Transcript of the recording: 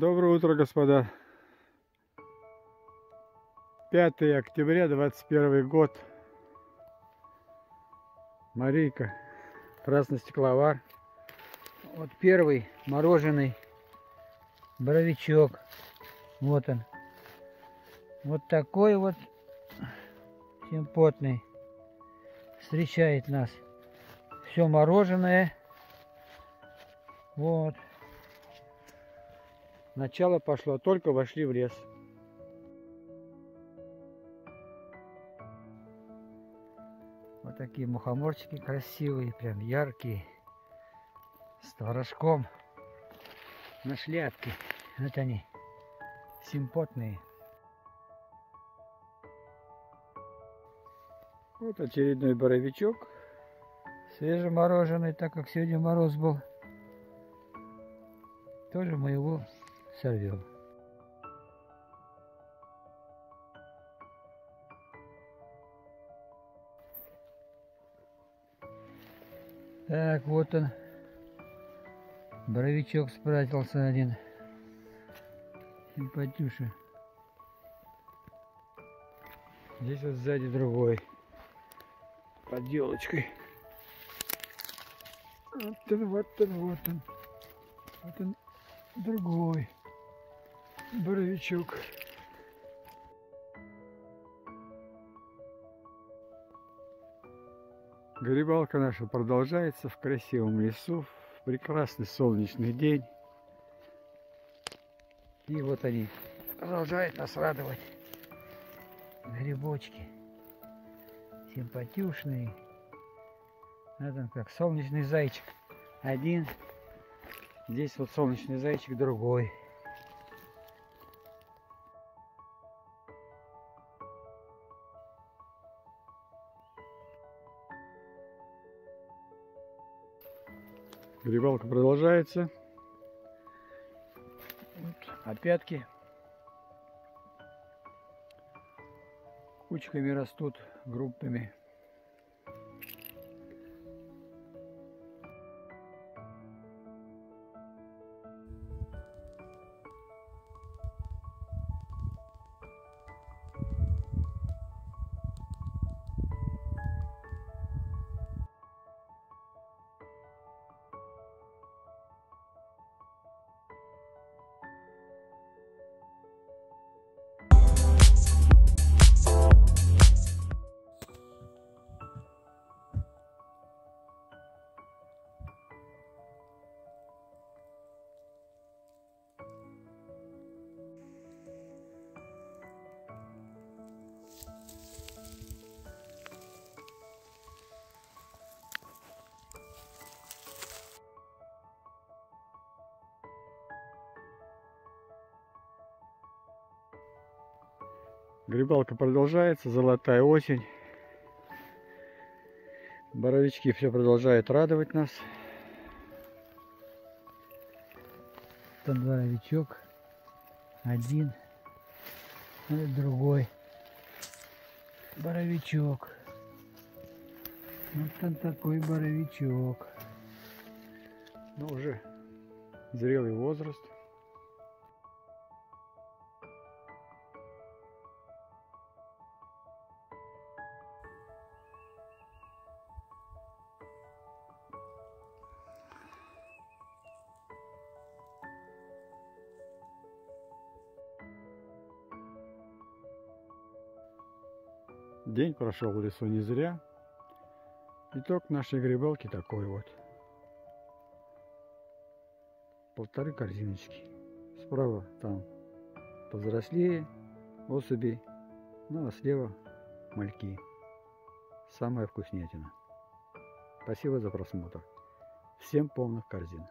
Доброе утро, господа. 5 октября 21 год. Марийка, красный стекловар. Вот первый мороженый боровичок. Вот он. Вот такой вот симпотный встречает нас. Все мороженое. Вот. Начало пошло, только вошли в лес. Вот такие мухоморчики красивые, прям яркие, с творожком на шляпке. Вот они, симпотные. Вот очередной боровичок. Свежемороженый, так как сегодня мороз был. Тоже мы его сорвем. Так, вот он. Боровичок спрятался один. Симпатюша. Здесь вот сзади другой. Под елочкой. Вот он, вот он, вот он. Вот он другой боровичок. Грибалка наша продолжается в красивом лесу, в прекрасный солнечный день. И вот они продолжают нас радовать. Грибочки. Симпатюшные. Вот он как солнечный зайчик. Один. Здесь вот солнечный зайчик другой. Грибалка продолжается. Вот, опятки кучками растут группами. Грибалка продолжается, золотая осень. Боровички все продолжают радовать нас. Там боровичок. Один. Другой. Боровичок. Вот там такой боровичок. Ну, уже зрелый возраст. День прошел в лесу не зря. Итог нашей грибалки такой вот. Полторы корзиночки. Справа там повзрослее особи, ну а слева мальки. Самая вкуснятина. Спасибо за просмотр. Всем полных корзин.